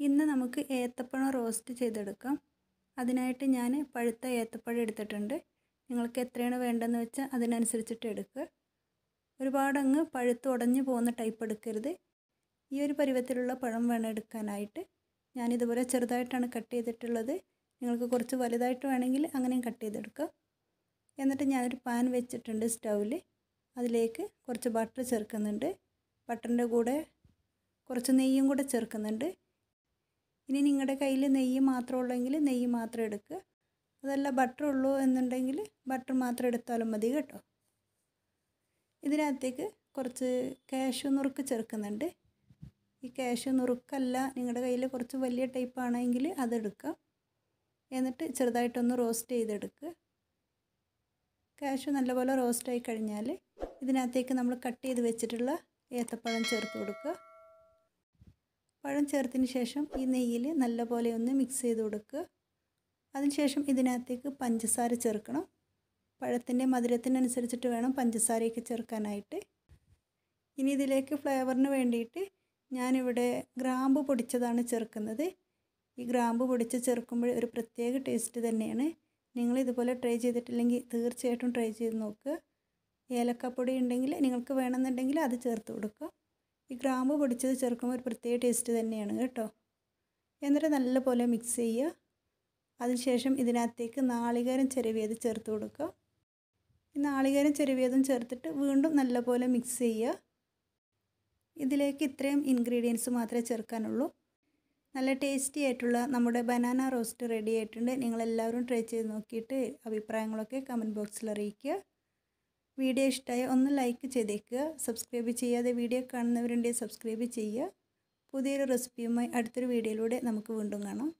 ഇന്ന് നമുക്ക് ഏത്തപ്പഴം റോസ്റ്റ് ചെയ്തെടുക്കാം. അതിനായിട്ട് ഞാൻ പഴുത്ത ഏത്തപ്പഴം എടുത്തിട്ടുണ്ട്. നിങ്ങൾക്ക് എത്രയാണ് വേണ്ടതെന്ന് വെച്ചാൽ അതിനനുസരിച്ചിട്ട് എടുക്കുക. ഒരുപാട് അങ്ങ് പഴുത്ത് ഉടഞ്ഞു പോകുന്ന ടൈപ്പ് എടുക്കരുത്. ഈ ഒരു പരുവത്തിലുള്ള പഴം വേണം എടുക്കാനായിട്ട്. ഞാനിതുപോലെ ചെറുതായിട്ടാണ് കട്ട് ചെയ്തിട്ടുള്ളത്. നിങ്ങൾക്ക് കുറച്ച് വലുതായിട്ട് വേണമെങ്കിൽ അങ്ങനെയും കട്ട് ചെയ്തെടുക്കുക എന്നിട്ട് ഞാനൊരു പാൻ വെച്ചിട്ടുണ്ട് സ്റ്റൗവിൽ അതിലേക്ക് കുറച്ച് ബട്ടർ ചേർക്കുന്നുണ്ട്. ബട്ടറിന്റെ കൂടെ കുറച്ച് നെയ്യും കൂടെ ചേർക്കുന്നുണ്ട്. ഇനി നിങ്ങളുടെ കയ്യിൽ നെയ്യ് മാത്രം ഉള്ളെങ്കിൽ നെയ്യ് മാത്രം എടുക്കുക അതല്ല ബട്ടർ ഉള്ളൂ എന്നുണ്ടെങ്കിൽ ബട്ടർ മാത്രം എടുത്താലും മതി കേട്ടോ. ഇതിനകത്തേക്ക് കുറച്ച് കാഷ്യൂ നുറുക്ക് ചേർക്കുന്നുണ്ട്. ഈ കാഷ്യൂ നുറുക്കല്ല നിങ്ങളുടെ കയ്യിൽ കുറച്ച് വലിയ ടൈപ്പ് ആണെങ്കിൽ അതെടുക്കുക എന്നിട്ട് ചെറുതായിട്ടൊന്ന് റോസ്റ്റ് ചെയ്തെടുക്കുക കാഷ്യൂ നല്ലപോലെ റോസ്റ്റായി കഴിഞ്ഞാൽ ഇതിനകത്തേക്ക് നമ്മൾ കട്ട് ചെയ്ത് വെച്ചിട്ടുള്ള ഏത്തപ്പഴം ചേർത്ത് കൊടുക്കുക പഴം ചേർത്തതിന് ശേഷം ഈ നെയ്യിൽ നല്ലപോലെ ഒന്ന് മിക്സ് ചെയ്ത് കൊടുക്കുക. അതിനുശേഷം ഇതിനകത്തേക്ക് പഞ്ചസാര ചേർക്കണം. പഴത്തിന്റെ മധുരത്തിനനുസരിച്ചിട്ട് വേണം പഞ്ചസാരയൊക്കെ ചേർക്കാനായിട്ട്. ഇനി ഇതിലേക്ക് ഫ്ലേവറിന് വേണ്ടിയിട്ട് ഞാനിവിടെ ഗ്രാമ്പ് പൊടിച്ചതാണ് ചേർക്കുന്നത്. ഈ ഗ്രാമ്പ് പൊടിച്ച് ചേർക്കുമ്പോൾ ഒരു പ്രത്യേക ടേസ്റ്റ് തന്നെയാണ്. നിങ്ങൾ ഇതുപോലെ ട്രൈ ചെയ്തിട്ടില്ലെങ്കിൽ തീർച്ചയായിട്ടും ട്രൈ ചെയ്ത് നോക്കുക. ഏലക്കപ്പൊടി ഉണ്ടെങ്കിൽ നിങ്ങൾക്ക് വേണമെന്നുണ്ടെങ്കിൽ അത് ചേർത്ത് കൊടുക്കുക. ഈ ഗ്രാമ്പ് പൊടിച്ചത് ചേർക്കുമ്പോൾ ഒരു പ്രത്യേക ടേസ്റ്റ് തന്നെയാണ് കേട്ടോ. എന്നിട്ട് നല്ലപോലെ മിക്സ് ചെയ്യുക. അതിനുശേഷം ഇതിനകത്തേക്ക് നാളികേരം ചെരുവിയത് ചേർത്ത് കൊടുക്കുക. ഈ നാളികേരം ചെരുവിയതും ചേർത്തിട്ട് വീണ്ടും നല്ലപോലെ മിക്സ് ചെയ്യുക. ഇതിലേക്ക് ഇത്രയും ഇൻഗ്രീഡിയൻസ് മാത്രമേ ചേർക്കാനുള്ളൂ. നല്ല ടേസ്റ്റി ആയിട്ടുള്ള നമ്മുടെ ബനാന റോസ്റ്റ് റെഡി ആയിട്ടുണ്ട്. നിങ്ങളെല്ലാവരും ട്രൈ ചെയ്ത് നോക്കിയിട്ട് അഭിപ്രായങ്ങളൊക്കെ കമന്റ് ബോക്സിൽ അറിയിക്കുക. വീഡിയോ ഇഷ്ടമായ ഒന്ന് ലൈക്ക് ചെയ്തേക്കുക. സബ്സ്ക്രൈബ് ചെയ്യാതെ വീഡിയോ കാണുന്നവരുണ്ടെങ്കിൽ സബ്സ്ക്രൈബ് ചെയ്യുക. പുതിയൊരു റെസിപ്പിയുമായി അടുത്തൊരു വീഡിയോയിലൂടെ നമുക്ക് വീണ്ടും കാണാം.